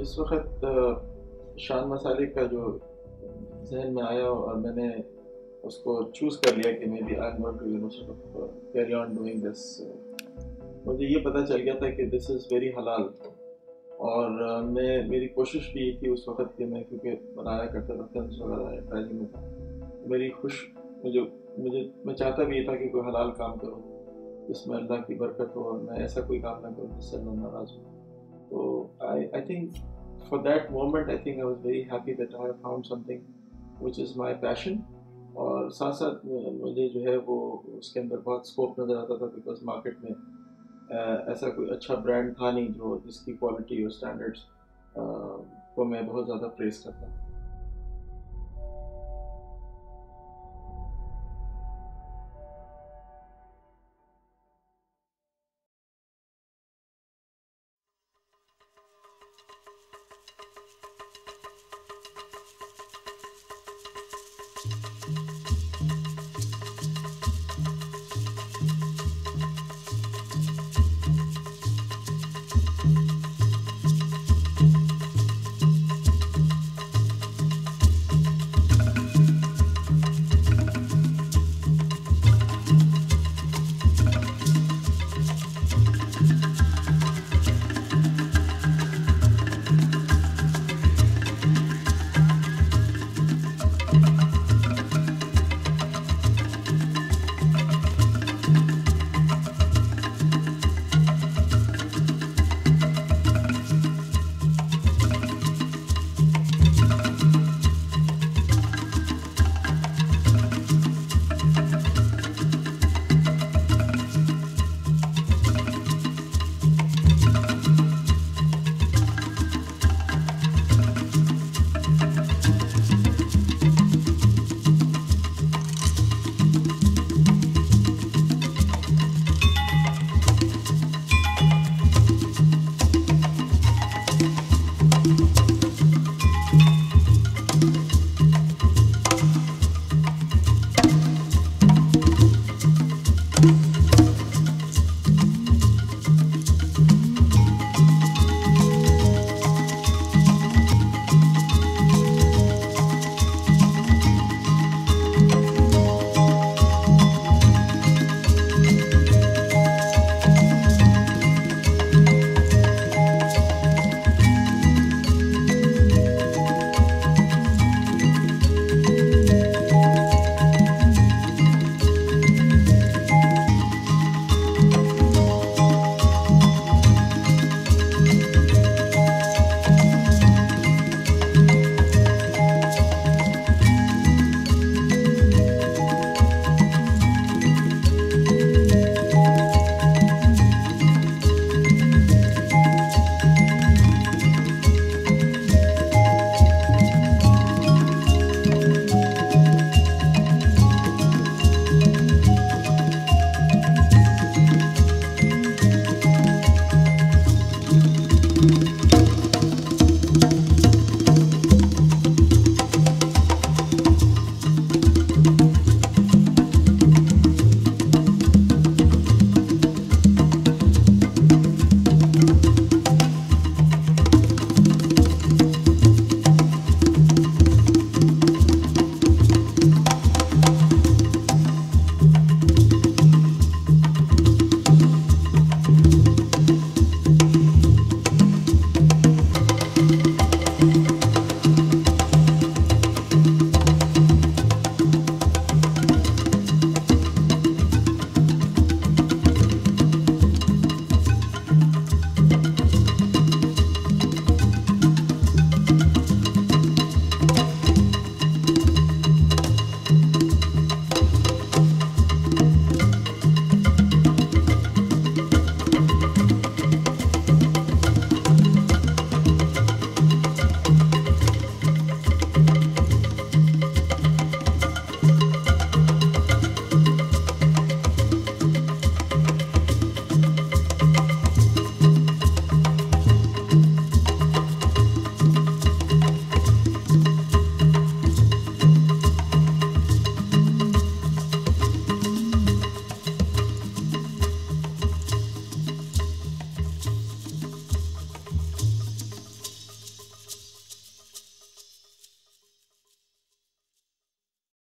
जिस वक्त शान मसाले का जो जहन में आया और मैंने उसको चूज़ कर लिया कि maybe I am to carry on doing this मुझे ये पता चल गया था कि दिस इज़ वेरी हलाल और मैं, मेरी कोशिश भी थी उस वक्त कि मैं, क्योंकि बनाया करता था फ़िल्म वगैरह ट्राइलिंग में था। मेरी खुश, मुझे मुझे, मैं चाहता भी ये था कि कोई हलाल काम करूँ, जिसमें अल्लाह की बरकत हो और मैं ऐसा कोई काम ना करूँ जिससे अल्लाह नाराज़ हो। तो I I think for that moment I think I was very happy that I found something which is my passion और साथ साथ मुझे जो है वो उसके अंदर बहुत स्कोप नज़र आता था बिकॉज़ मार्केट में ऐसा कोई अच्छा ब्रांड था नहीं जो जिसकी क्वालिटी और स्टैंडर्ड्स को मैं बहुत ज़्यादा प्रेस करता।